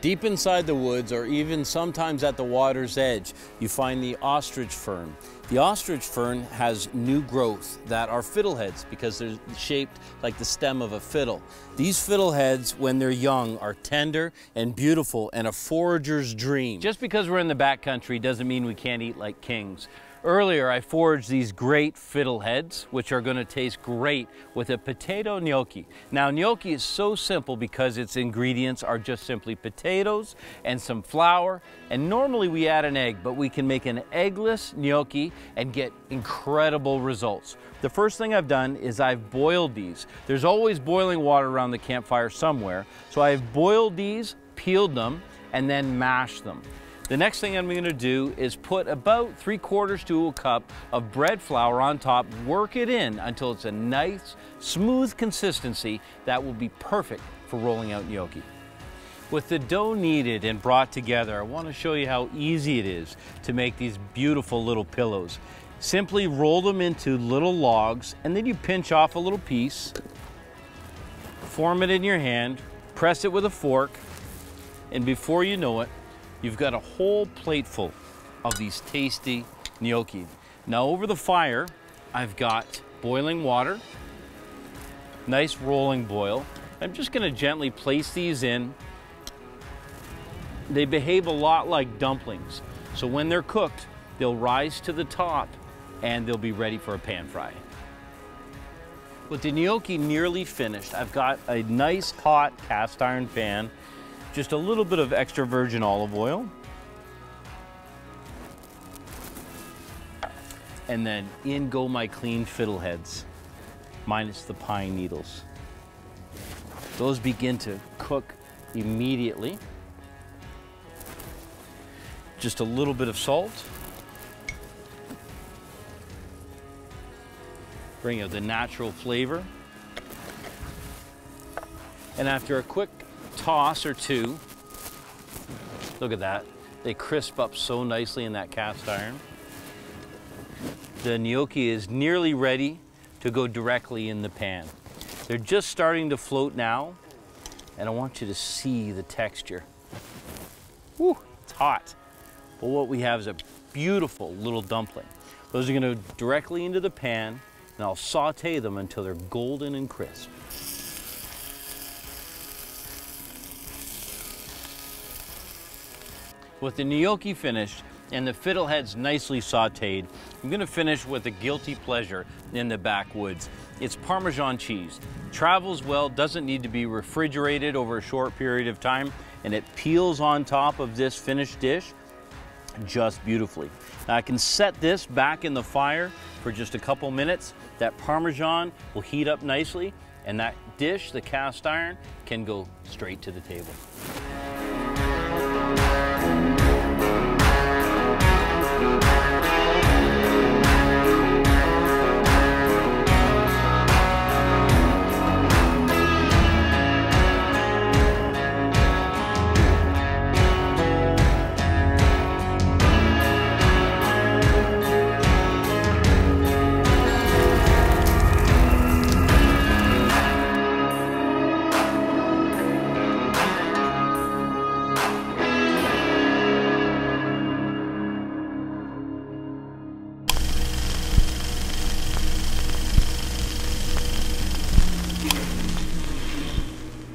Deep inside the woods, or even sometimes at the water's edge, you find the ostrich fern. The ostrich fern has new growth that are fiddleheads because they're shaped like the stem of a fiddle. These fiddleheads, when they're young, are tender and beautiful and a forager's dream. Just because we're in the backcountry doesn't mean we can't eat like kings. Earlier, I foraged these great fiddleheads, which are gonna taste great with a potato gnocchi. Now, gnocchi is so simple because its ingredients are just simply potatoes and some flour, and normally we add an egg, but we can make an eggless gnocchi and get incredible results. The first thing I've done is I've boiled these. There's always boiling water around the campfire somewhere, so I've boiled these, peeled them, and then mashed them. The next thing I'm gonna do is put about three quarters to a cup of bread flour on top, work it in until it's a nice, smooth consistency that will be perfect for rolling out gnocchi. With the dough kneaded and brought together, I wanna show you how easy it is to make these beautiful little pillows. Simply roll them into little logs and then you pinch off a little piece, form it in your hand, press it with a fork, and before you know it, you've got a whole plateful of these tasty gnocchi. Now over the fire, I've got boiling water, nice rolling boil. I'm just gonna gently place these in. They behave a lot like dumplings. So when they're cooked, they'll rise to the top and they'll be ready for a pan fry. With the gnocchi nearly finished, I've got a nice hot cast iron pan just a little bit of extra virgin olive oil. And then in go my clean fiddleheads, minus the pine needles. Those begin to cook immediately. Just a little bit of salt. Bring out the natural flavor. And after a quick toss or two. Look at that. They crisp up so nicely in that cast iron. The gnocchi is nearly ready to go directly in the pan. They're just starting to float now, and I want you to see the texture. Whew, it's hot. But what we have is a beautiful little dumpling. Those are gonna go directly into the pan, and I'll saute them until they're golden and crisp. With the gnocchi finished and the fiddleheads nicely sauteed, I'm gonna finish with a guilty pleasure in the backwoods. It's Parmesan cheese. Travels well, doesn't need to be refrigerated over a short period of time, and it peels on top of this finished dish just beautifully. Now I can set this back in the fire for just a couple minutes. That Parmesan will heat up nicely, and that dish, the cast iron, can go straight to the table.